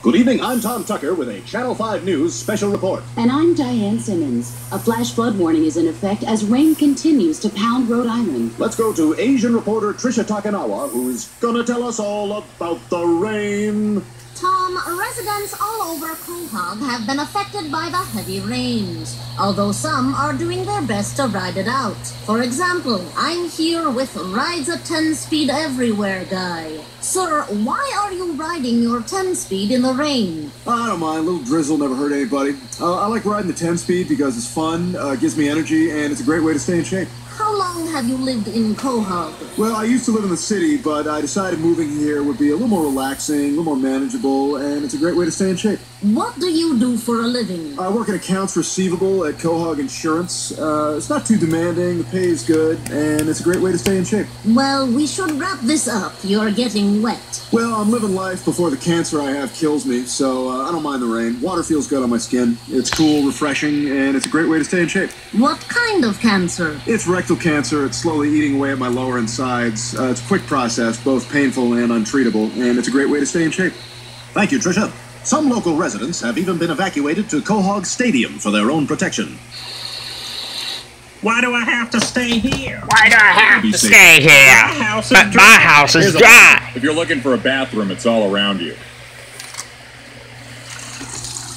Good evening, I'm Tom Tucker with a Channel 5 News special report. And I'm Diane Simmons. A flash flood warning is in effect as rain continues to pound Rhode Island. Let's go to Asian reporter Tricia Takanawa, who's gonna tell us all about the rain. Tom, residents all over Quahog have been affected by the heavy rains, although some are doing their best to ride it out. For example, I'm here with Rides at 10 Speed Everywhere guy. Sir, why are you riding your 10 speed in the rain? I don't mind. A little drizzle never hurt anybody. Uh, I like riding the 10 speed because it's fun, uh, gives me energy, and it's a great way to stay in shape. How long have you lived in Quahog? Well, I used to live in the city, but I decided moving here would be a little more relaxing, a little more manageable, and it's a great way to stay in shape. What do you do for a living? I work in accounts receivable at Quahog Insurance. Uh, it's not too demanding, the pay is good, and it's a great way to stay in shape. Well, we should wrap this up. You're getting wet. Well, I'm living life before the cancer I have kills me, so uh, I don't mind the rain. Water feels good on my skin. It's cool, refreshing, and it's a great way to stay in shape. What kind of cancer? It's rectal cancer. It's slowly eating away at my lower insides. Uh, it's a quick process, both painful and untreatable, and it's a great way to stay in shape. Thank you, Tricia. Some local residents have even been evacuated to Quahog Stadium for their own protection. Why do I have to stay here? Why do I have to safe. stay My here? house is But dry. my house is a- dry. If you're looking for a bathroom, it's all around you.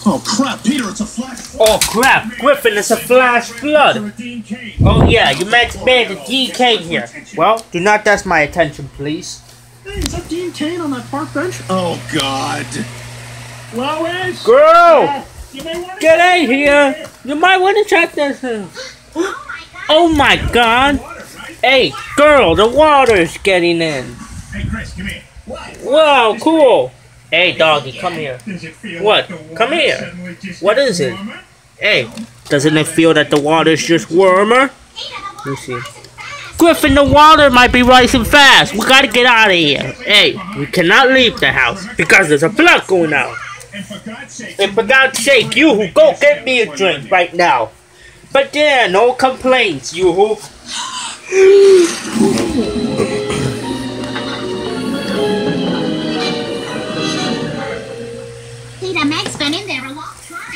Oh, crap, Peter, it's a flash. Oh crap, Griffin, it's a flash flood. Oh yeah, you meant to be the DK here. Well, do not that's my attention, please. Hey, is that Dean Cain on that park bench? Oh, God. Lois! Girl, You may want to get in here. You might want to check this oh, out. Oh my god. Hey, girl, the water's getting in. Hey, Chris, come here. Whoa, cool. Hey, doggy, come here. What? Come here. What is it? Hey, doesn't it feel that the water is just warmer? Let see. Griffin, the water might be rising fast. We gotta get out of here. Hey, we cannot leave the house because there's a flood going out. And for God's sake, And for God's sake, you who go get me a drink right now. But yeah, no complaints, you who.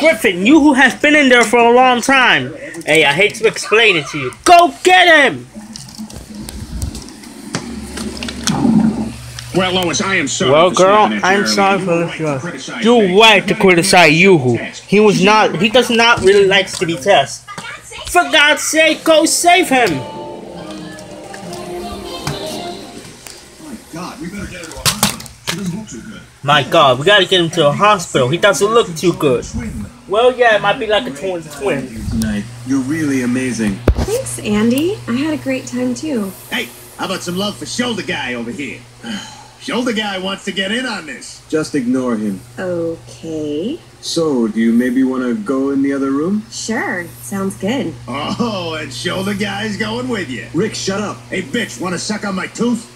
Griffin, you who has been in there for a long time. Hey, I hate to explain it to you. Go get him! Well, Lois, I am sorry. Well, girl, I'm sorry earlier. for You the were show. right to criticize You're things. right to criticize Yuhu. He was not. He does not really likes to be tested. For God's sake, go save him! My God, we gotta get him to a hospital. He doesn't look too good. Well, yeah, it might be like a twin twin. Tonight, you're really amazing. Thanks, Andy. I had a great time too. Hey, how about some love for Shoulder Guy over here? Shoulder Guy wants to get in on this. Just ignore him. Okay. So, do you maybe want to go in the other room? Sure. Sounds good. Oh, and Shoulder Guy's going with you. Rick, shut up. Hey, bitch, want to suck on my tooth?